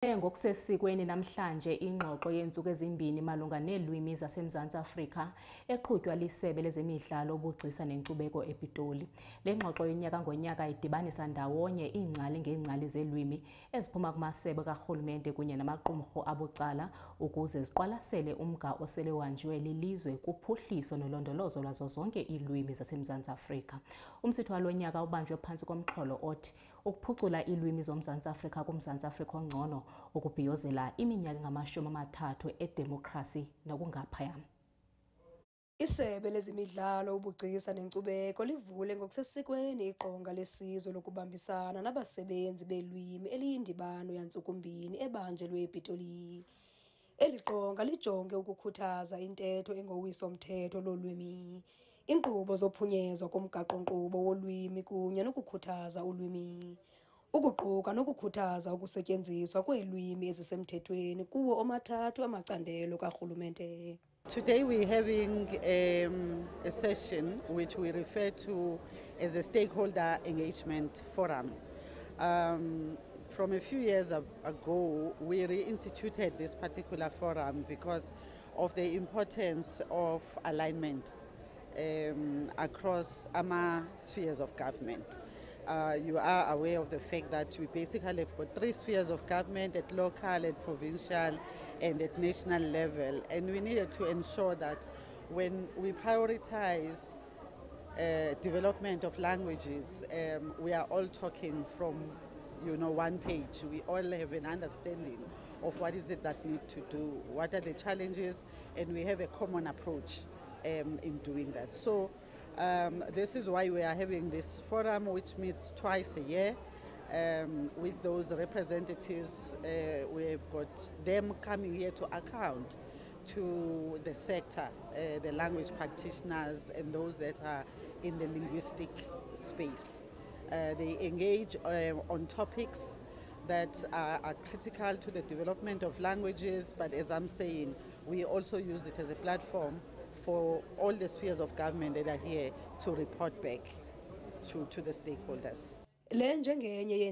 ngokusesikweni namhlanje ingxoxo yeentsuku ezimbini malunga neelwimi zasemzantsi afrika eqhutywa lisebe lezemidlalo ubugcisa nenkcubeko epitoli. Le ngxoxo yonyaka ngonyaka idibanisa ndawonye iingcali ngeengcali zeelwimi eziphuma kumasebe karhulumente kunye namaqumrhu abucala ukuze ziqwalasele umga osele wanjiwe lilizwe kuphuhliso nolondolozo lwazo zonke iilwimi zasemzantsi afrika. Umsitho walo nyaka ubanjwe phantsi komxholo othi ukuphucula iilwimi zomzantsi afrika kumzantsi afrika ongcono ukubhiyozela iminyaka engamashumi amathathu edemokhrasi nokungaphaya. Isebe lezemidlalo ubugcisa nenkcubeko livule ngokusesikweni iqonga lesizwe lokubambisana nabasebenzi beelwimi eliyindibano yantsukumbini ebanjelwe epitoli. Eli qonga lijonge ukukhuthaza intetho engowiso-mthetho lolwimi zophunyezo komgaqo-nkqubo wolwimi kunye nokukhuthaza ulwimi. Ukuquka nokukhuthaza ukusetyenziswa kweelwimi ezisemthethweni kuwo omathathu amacandelo karhulumente. Today we're having um, a session which we refer to as a stakeholder engagement forum. Um, from a few years ago, we reinstituted this particular forum because of the importance of alignment um, across AMA spheres of government. Uh, you are aware of the fact that we basically have got three spheres of government at local, at provincial, and at national level. And we needed to ensure that when we prioritize uh, development of languages, um, we are all talking from you know, one page. We all have an understanding of what is it that need to do, what are the challenges, and we have a common approach um, in doing that. So um, this is why we are having this forum, which meets twice a year. Um, with those representatives, uh, we have got them coming here to account to the sector, uh, the language practitioners, and those that are in the linguistic space. Uh, they engage uh, on topics that are, are, critical to the development of languages, but as I'm saying, we also use it as a platform for all the spheres of government that are here to report back to, to the stakeholders. le njengenye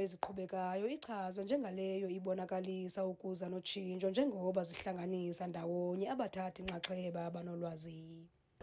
eziqhubekayo ichazwa njengaleyo ibonakalisa ukuza notshintsho njengoba zihlanganisa ndawonye abathathi nxaxheba abanolwazi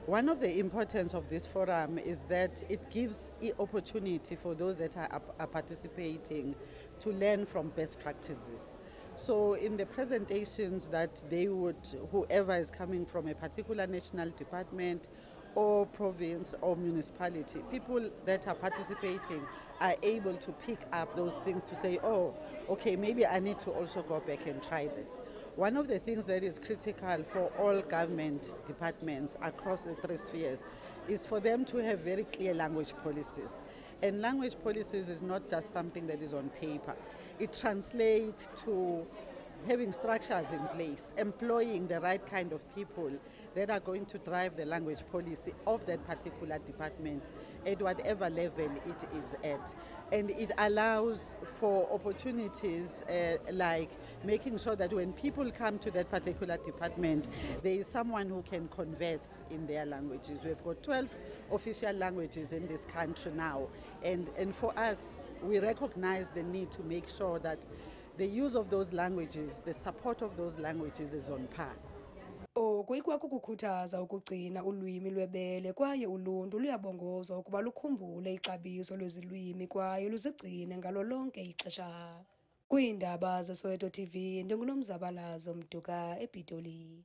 One of the importance of this forum is that it gives opportunity for those that are, are participating to learn from best practices. So in the presentations that they would, whoever is coming from a particular national department or province or municipality, people that are participating are able to pick up those things to say, oh, okay, maybe I need to also go back and try this. One of the things that is critical for all government departments across the three spheres is for them to have very clear language policies. And language policies is not just something that is on paper. It translates to having structures in place, employing the right kind of people that are going to drive the language policy of that particular department at whatever level it is at. And it allows for opportunities uh, like making sure that when people come to that particular department, there is someone who can converse in their languages. We've got 12 official languages in this country now. And, and for us, we recognize the need to make sure that the use of those languages, the support of those languages is on par. oku ikwakukukhuthaza ukugcina ulwimi lwebele kwaye uluntu luyabongozwa ukuba lukhumbule ixabiso lwezilwimi kwaye luzigcine ngalo lonke ixesha kwiindaba zesoweto tv ndingunomzabalazo mduka epitoli